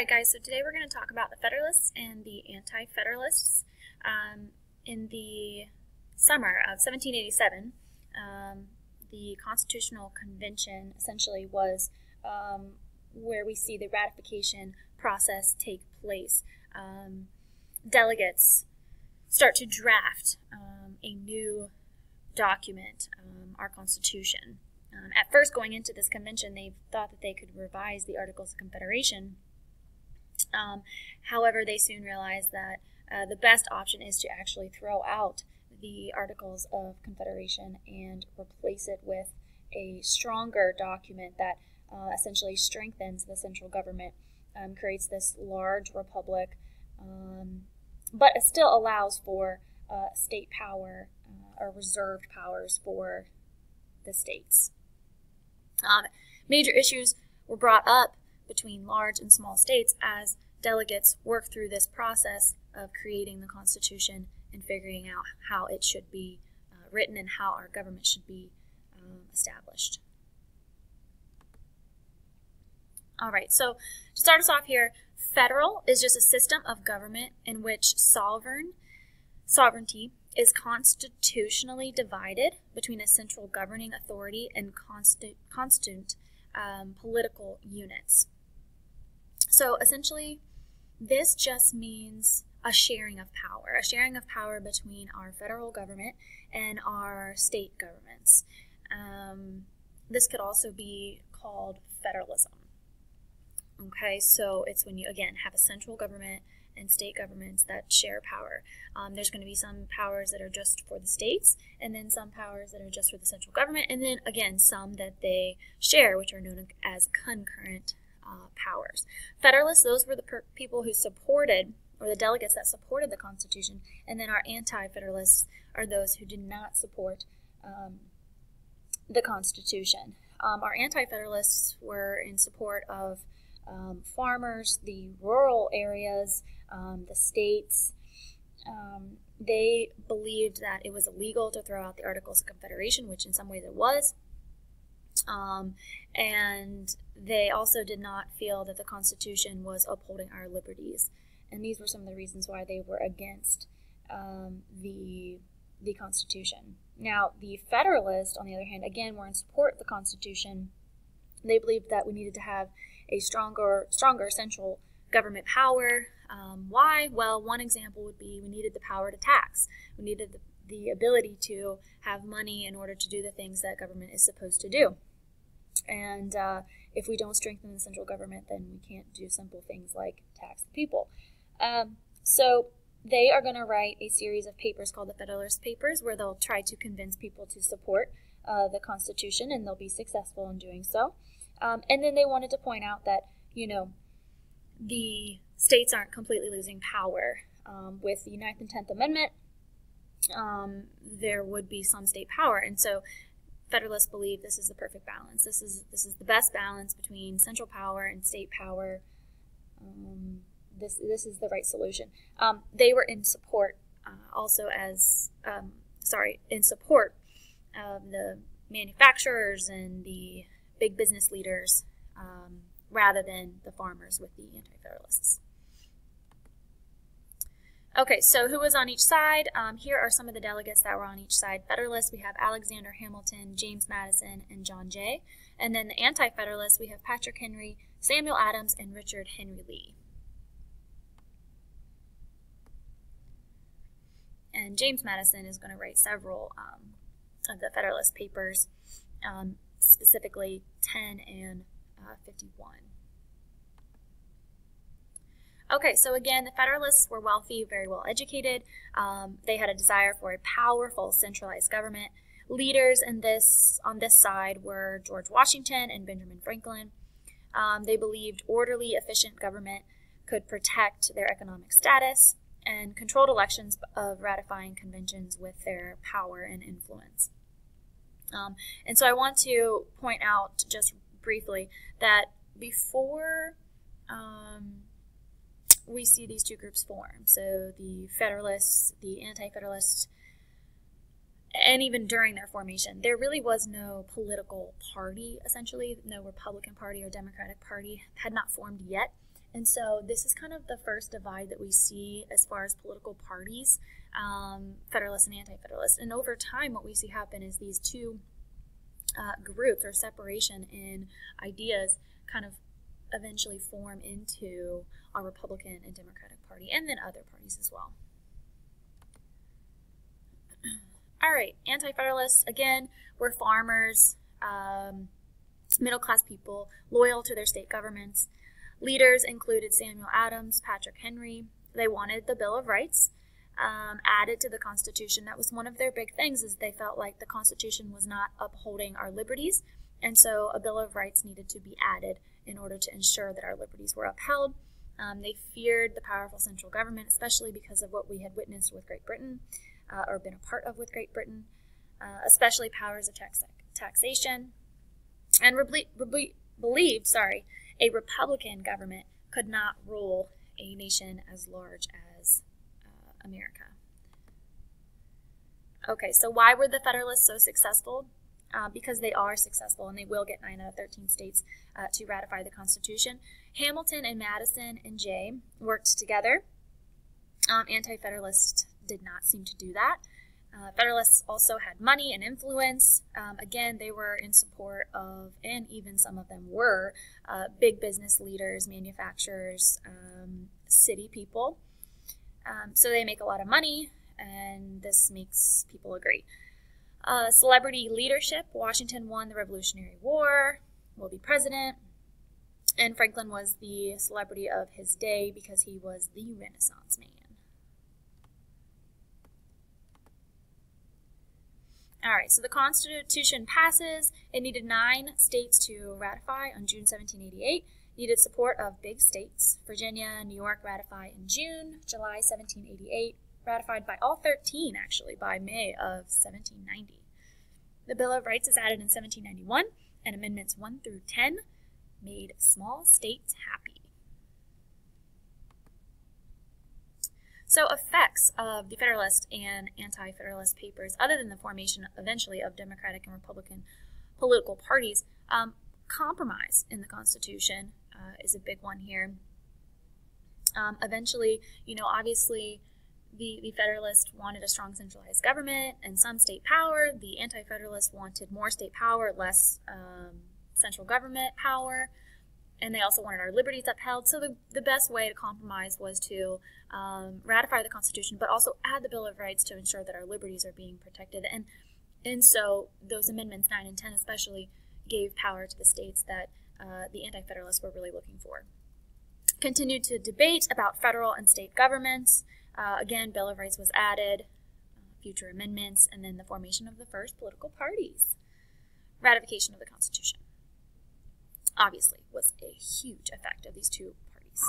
Alright, guys, so today we're going to talk about the Federalists and the Anti Federalists. Um, in the summer of 1787, um, the Constitutional Convention essentially was um, where we see the ratification process take place. Um, delegates start to draft um, a new document, um, our Constitution. At first, going into this convention, they thought that they could revise the Articles of Confederation. Um, however, they soon realized that uh, the best option is to actually throw out the Articles of Confederation and replace it with a stronger document that uh, essentially strengthens the central government, um, creates this large republic, um, but it still allows for uh, state power uh, or reserved powers for the states. Um, major issues were brought up between large and small states as delegates work through this process of creating the Constitution and figuring out how it should be uh, written and how our government should be um, established. All right, so to start us off here, federal is just a system of government in which sovereign sovereignty is constitutionally divided between a central governing authority and constant, constant um, political units. So essentially, this just means a sharing of power, a sharing of power between our federal government and our state governments. Um, this could also be called federalism. Okay, so it's when you again have a central government and state governments that share power. Um, there's going to be some powers that are just for the states, and then some powers that are just for the central government, and then again some that they share, which are known as concurrent uh, powers. Federalists, those were the per- people who supported, or the delegates that supported the Constitution, and then our anti Federalists are those who did not support um, the Constitution. Um, our anti Federalists were in support of um, farmers, the rural areas, um, the states. Um, they believed that it was illegal to throw out the Articles of Confederation, which in some ways it was. Um, and they also did not feel that the Constitution was upholding our liberties. And these were some of the reasons why they were against um, the, the Constitution. Now, the Federalists, on the other hand, again, were in support of the Constitution. They believed that we needed to have a stronger, stronger central government power. Um, why? Well, one example would be we needed the power to tax. We needed the, the ability to have money in order to do the things that government is supposed to do. And uh, if we don't strengthen the central government, then we can't do simple things like tax the people. Um, so they are going to write a series of papers called the Federalist Papers, where they'll try to convince people to support uh, the Constitution, and they'll be successful in doing so. Um, and then they wanted to point out that, you know, the states aren't completely losing power. Um, with the Ninth and Tenth Amendment, um, there would be some state power, and so Federalists believe this is the perfect balance. This is this is the best balance between central power and state power. Um, this this is the right solution. Um, they were in support uh, also as um, sorry in support of the manufacturers and the big business leaders um, rather than the farmers with the Anti Federalists. Okay, so who was on each side? Um, here are some of the delegates that were on each side. Federalists, we have Alexander Hamilton, James Madison, and John Jay. And then the Anti Federalists, we have Patrick Henry, Samuel Adams, and Richard Henry Lee. And James Madison is going to write several um, of the Federalist papers, um, specifically 10 and uh, 51. Okay, so again, the Federalists were wealthy, very well educated. Um, they had a desire for a powerful centralized government. Leaders in this on this side were George Washington and Benjamin Franklin. Um, they believed orderly, efficient government could protect their economic status and controlled elections of ratifying conventions with their power and influence. Um, and so I want to point out just briefly that before um, we see these two groups form, so the Federalists, the Anti Federalists, and even during their formation, there really was no political party, essentially. No Republican Party or Democratic Party had not formed yet. And so this is kind of the first divide that we see as far as political parties, um, Federalists and Anti Federalists. And over time, what we see happen is these two uh, groups or separation in ideas kind of eventually form into our Republican and Democratic Party, and then other parties as well. All right, Anti Federalists, again, we're farmers, um, middle class people, loyal to their state governments. Leaders included Samuel Adams, Patrick Henry. They wanted the Bill of Rights um, added to the Constitution. That was one of their big things, is they felt like the Constitution was not upholding our liberties, and so a Bill of Rights needed to be added in order to ensure that our liberties were upheld. Um, they feared the powerful central government, especially because of what we had witnessed with Great Britain uh, or been a part of with Great Britain, uh, especially powers of tax- taxation, and re- re- believed, sorry, a Republican government could not rule a nation as large as uh, America. Okay, so why were the Federalists so successful? Uh, because they are successful and they will get 9 out of 13 states uh, to ratify the Constitution. Hamilton and Madison and Jay worked together. Um, Anti Federalists did not seem to do that. Uh, Federalists also had money and influence. Um, again, they were in support of, and even some of them were, uh, big business leaders, manufacturers, um, city people. Um, so they make a lot of money, and this makes people agree. Uh, celebrity leadership Washington won the Revolutionary War, will be president, and Franklin was the celebrity of his day because he was the Renaissance man. All right, so the Constitution passes. It needed nine states to ratify on June 1788. Needed support of big states. Virginia, and New York ratify in June, July 1788. Ratified by all 13, actually, by May of 1790. The Bill of Rights is added in 1791, and Amendments 1 through 10 made small states happy. So, effects of the Federalist and Anti Federalist papers, other than the formation eventually of Democratic and Republican political parties, um, compromise in the Constitution uh, is a big one here. Um, eventually, you know, obviously, the, the Federalist wanted a strong centralized government and some state power. The Anti Federalist wanted more state power, less um, central government power and they also wanted our liberties upheld. So the, the best way to compromise was to um, ratify the Constitution, but also add the Bill of Rights to ensure that our liberties are being protected. And and so those amendments nine and ten especially gave power to the states that uh, the Anti-Federalists were really looking for. Continued to debate about federal and state governments. Uh, again, Bill of Rights was added, uh, future amendments, and then the formation of the first political parties. Ratification of the Constitution obviously was a huge effect of these two parties.